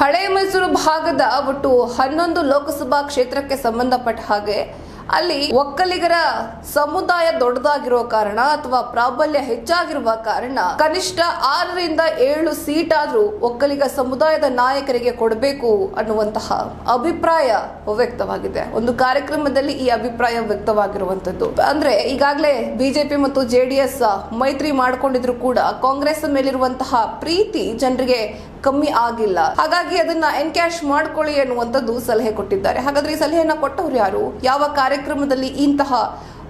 ಹಳೆ ಮೈಸೂರು ಭಾಗದ ಒಟ್ಟು ಹನ್ನೊಂದು ಲೋಕಸಭಾ ಕ್ಷೇತ್ರಕ್ಕೆ ಸಂಬಂಧಪಟ್ಟ ಹಾಗೆ ಅಲ್ಲಿ ಒಕ್ಕಲಿಗರ ಸಮುದಾಯ ದೊಡ್ಡದಾಗಿರುವ ಕಾರಣ ಅಥವಾ ಪ್ರಾಬಲ್ಯ ಹೆಚ್ಚಾಗಿರುವ ಕಾರಣ ಕನಿಷ್ಠ ಆರರಿಂದ ಏಳು ಸೀಟ್ ಆದ್ರೂ ಒಕ್ಕಲಿಗ ಸಮುದಾಯದ ನಾಯಕರಿಗೆ ಕೊಡಬೇಕು ಅನ್ನುವಂತಹ ಅಭಿಪ್ರಾಯ ವ್ಯಕ್ತವಾಗಿದೆ. ಒಂದು ಕಾರ್ಯಕ್ರಮದಲ್ಲಿ ಈ ಅಭಿಪ್ರಾಯ ವ್ಯಕ್ತವಾಗಿರುವಂತದ್ದು ಅಂದ್ರೆ ಈಗಾಗಲೇ ಬಿಜೆಪಿ ಮತ್ತು ಜೆಡಿಎಸ್ ಮೈತ್ರಿ ಮಾಡಿಕೊಂಡಿದ್ರು ಕೂಡ ಕಾಂಗ್ರೆಸ್ ಮೇಲಿರುವಂತಹ ಪ್ರೀತಿ ಜನರಿಗೆ ಕಮ್ಮಿ ಆಗಿಲ್ಲ. ಹಾಗಾಗಿ ಅದನ್ನ ಎನ್ಕ್ಯಾಶ್ ಮಾಡ್ಕೊಳ್ಳಿ ಅನ್ನುವಂಥದ್ದು ಸಲಹೆ ಕೊಟ್ಟಿದ್ದಾರೆ. ಹಾಗಾದ್ರೆ ಈ ಸಲಹೆಯನ್ನ ಕೊಟ್ಟವ್ರು ಯಾರು? ಯಾವ ಕಾರ್ಯಕ್ರಮದಲ್ಲಿ ಇಂತಹ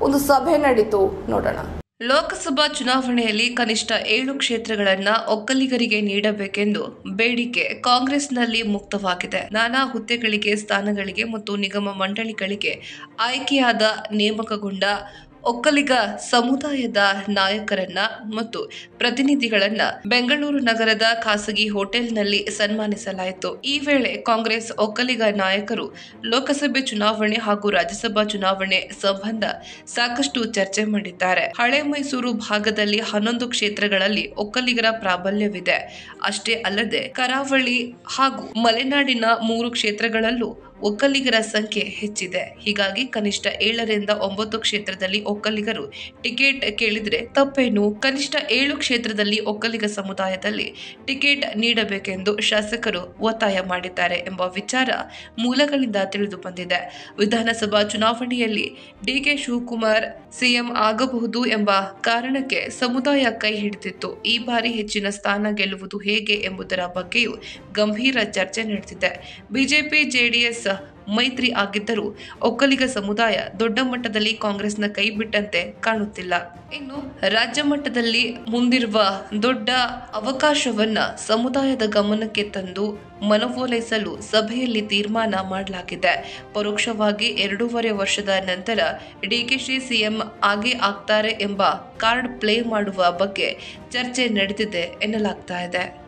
ಒಂದು ಸಭೆ ನಡೀತು? ನೋಡೋಣ. ಲೋಕಸಭಾ ಚುನಾವಣೆಯಲ್ಲಿ ಕನಿಷ್ಠ ಏಳು ಕ್ಷೇತ್ರಗಳನ್ನ ಒಕ್ಕಲಿಗರಿಗೆ ನೀಡಬೇಕೆಂದು ಬೇಡಿಕೆ ಕಾಂಗ್ರೆಸ್ನಲ್ಲಿ ಮುಕ್ತವಾಗಿದೆ. ನಾನಾ ಹುದ್ದೆಗಳಿಗೆ, ಸ್ಥಾನಗಳಿಗೆ ಮತ್ತು ನಿಗಮ ಮಂಡಳಿಗಳಿಗೆ ಆಯ್ಕೆಯಾದ ನೇಮಕಗೊಂಡ ಒಕ್ಕಲಿಗ ಸಮುದಾಯದ ನಾಯಕರನ್ನ ಮತ್ತು ಪ್ರತಿನಿಧಿಗಳನ್ನ ಬೆಂಗಳೂರು ನಗರದ ಖಾಸಗಿ ಹೋಟೆಲ್ನಲ್ಲಿ ಸನ್ಮಾನಿಸಲಾಯಿತು. ಈ ವೇಳೆ ಕಾಂಗ್ರೆಸ್ ಒಕ್ಕಲಿಗ ನಾಯಕರು ಲೋಕಸಭೆ ಚುನಾವಣೆ ಹಾಗೂ ರಾಜ್ಯಸಭಾ ಚುನಾವಣೆ ಸಂಬಂಧ ಸಾಕಷ್ಟು ಚರ್ಚೆ ಮಾಡಿದ್ದಾರೆ. ಹಳೆ ಮೈಸೂರು ಭಾಗದಲ್ಲಿ ಹನ್ನೊಂದು ಕ್ಷೇತ್ರಗಳಲ್ಲಿ ಒಕ್ಕಲಿಗರ ಪ್ರಾಬಲ್ಯವಿದೆ. ಅಷ್ಟೇ ಅಲ್ಲದೆ ಕರಾವಳಿ ಹಾಗೂ ಮಲೆನಾಡಿನ ಮೂರು ಕ್ಷೇತ್ರಗಳಲ್ಲೂ ಒಕ್ಕಲಿಗರ ಸಂಖ್ಯೆ ಹೆಚ್ಚಿದೆ. ಹೀಗಾಗಿ ಕನಿಷ್ಠ ಏಳರಿಂದ ಒಂಬತ್ತು ಕ್ಷೇತ್ರದಲ್ಲಿ ಒಕ್ಕಲಿಗರು. ಟಿಕೆಟ್ ಕೇಳಿದರೆ ತಪ್ಪೇನು? ಕನಿಷ್ಠ ಏಳು ಕ್ಷೇತ್ರದಲ್ಲಿ ಒಕ್ಕಲಿಗ ಸಮುದಾಯದಲ್ಲಿ ಟಿಕೆಟ್ ನೀಡಬೇಕೆಂದು ಶಾಸಕರು ಒತ್ತಾಯ ಮಾಡಿದ್ದಾರೆ ಎಂಬ ವಿಚಾರ ಮೂಲಗಳಿಂದ ತಿಳಿದು ಬಂದಿದೆ. ವಿಧಾನಸಭಾ ಚುನಾವಣೆಯಲ್ಲಿ ಡಿಕೆ ಶಿವಕುಮಾರ್ ಸಿಎಂ ಆಗಬಹುದು ಎಂಬ ಕಾರಣಕ್ಕೆ ಸಮುದಾಯ ಕೈ ಹಿಡಿದಿತ್ತು. ಈ ಬಾರಿ ಹೆಚ್ಚಿನ ಸ್ಥಾನ ಗೆಲ್ಲುವುದು ಹೇಗೆ ಎಂಬುದರ ಬಗ್ಗೆಯೂ ಗಂಭೀರ ಚರ್ಚೆ ನಡೆದಿದೆ. ಬಿಜೆಪಿ, ಜೆಡಿಎಸ್ ಮೈತ್ರಿ ಆಗಿದ್ದರೂ ಒಕ್ಕಲಿಗ ಸಮುದಾಯ ದೊಡ್ಡ ಮಟ್ಟದಲ್ಲಿ ಕಾಂಗ್ರೆಸ್ನ ಕೈ ಬಿಟ್ಟಂತೆ ಕಾಣುತ್ತಿಲ್ಲ. ಇನ್ನು ರಾಜ್ಯ ಮಟ್ಟದಲ್ಲಿ ಮುಂದಿರುವ ದೊಡ್ಡ ಅವಕಾಶವನ್ನ ಸಮುದಾಯದ ಗಮನಕ್ಕೆ ತಂದು ಮನವೊಲೈಸಲು ಸಭೆಯಲ್ಲಿ ತೀರ್ಮಾನ ಮಾಡಲಾಗಿದೆ. ಪರೋಕ್ಷವಾಗಿ ಎರಡೂವರೆ ವರ್ಷದ ನಂತರ ಡಿಕೆಶಿ ಸಿಎಂ ಆಗೇ ಆಗ್ತಾರೆ ಎಂಬ ಕಾರ್ಡ್ ಪ್ಲೇ ಮಾಡುವ ಬಗ್ಗೆ ಚರ್ಚೆ ನಡೆದಿದೆ ಎನ್ನಲಾಗ್ತಾ ಇದೆ.